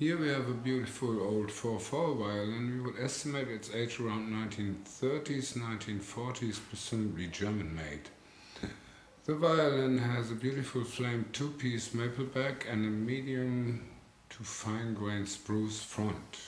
Here we have a beautiful old 4-4 violin. We would estimate its age around 1930s, 1940s, presumably German made. The violin has a beautiful flame two-piece maple back and a medium to fine grained spruce front.